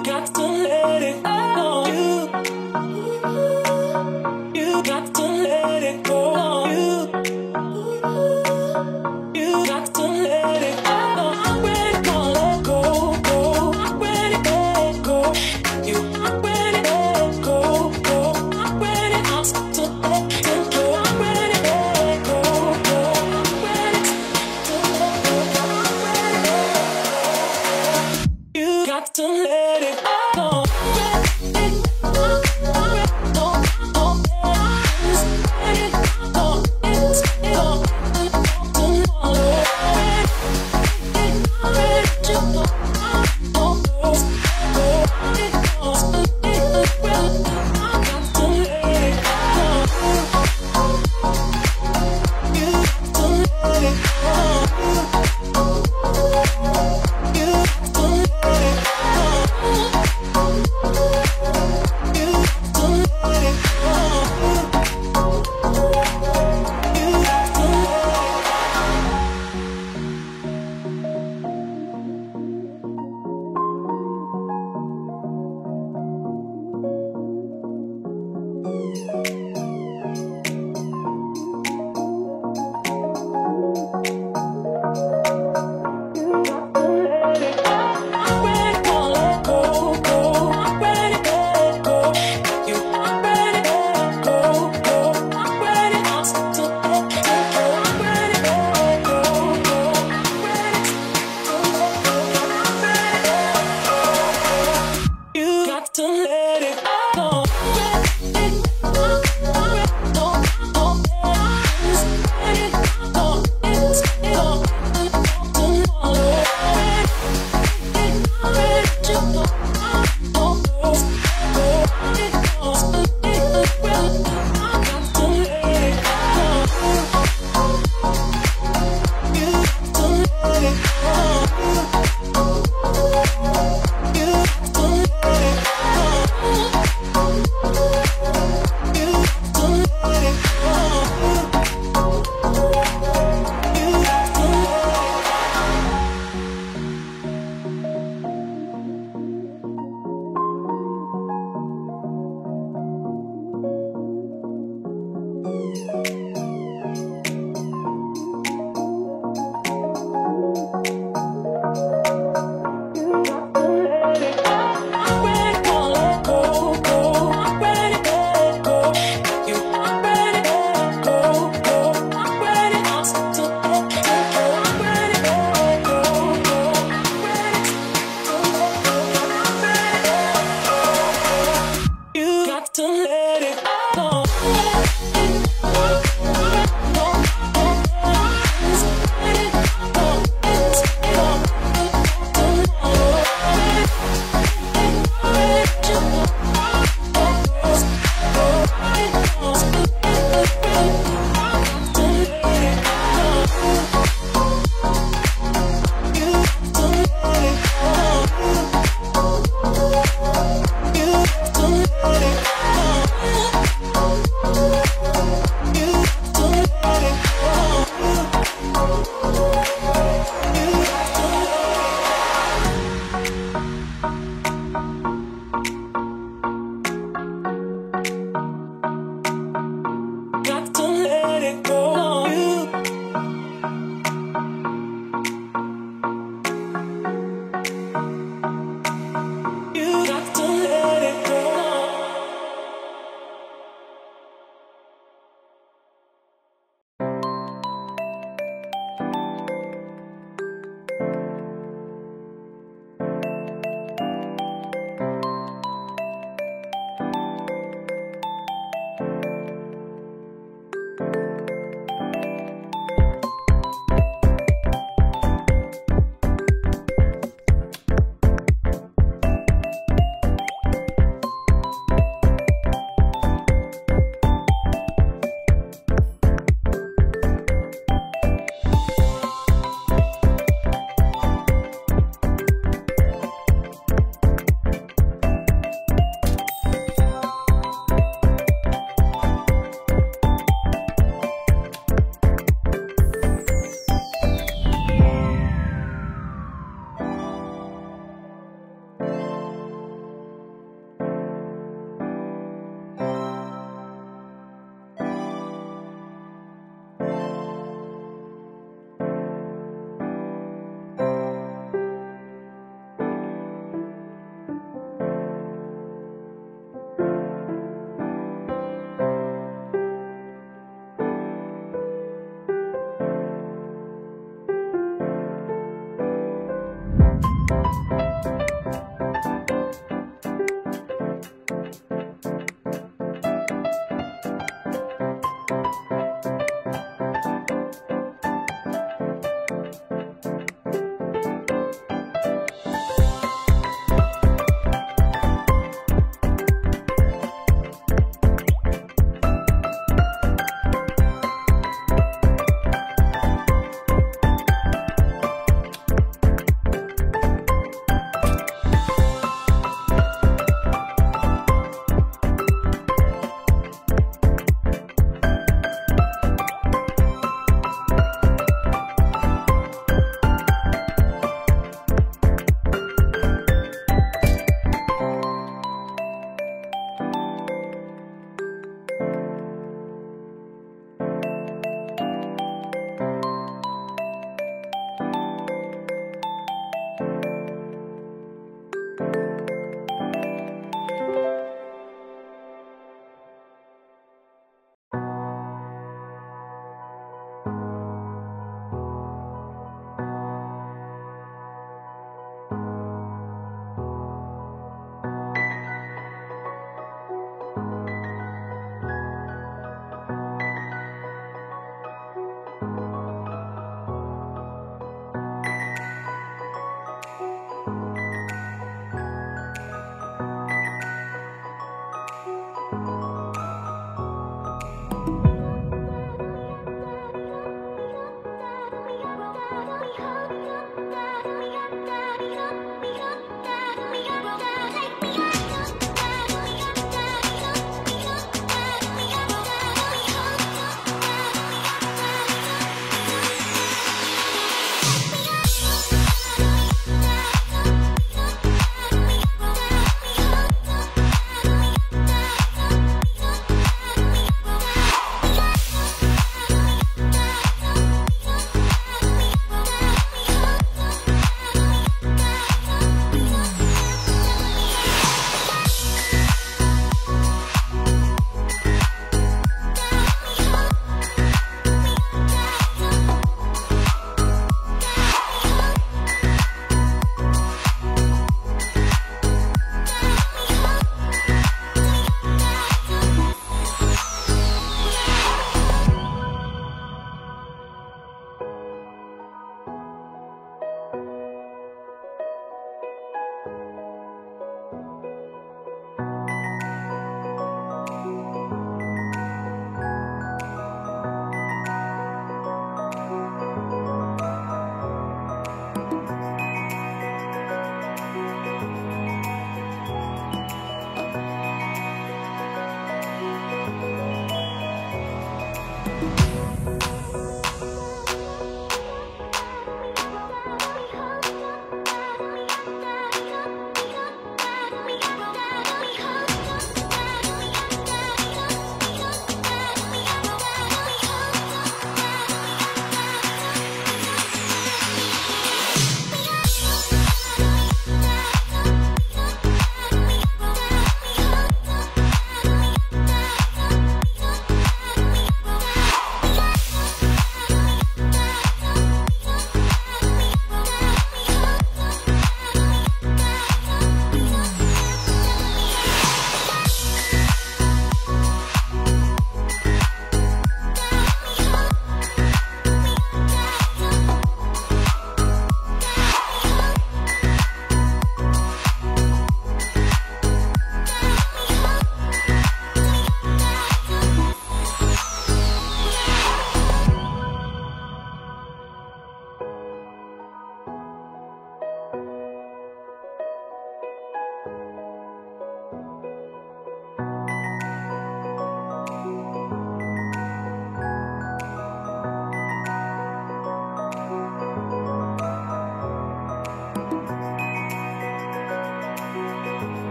You got to let it go. You, you got to let it go. You, you got to let it go. I'm ready to let go, go. I'm ready to let go. I'm ready to let go, go. I'm ready to let go. to live.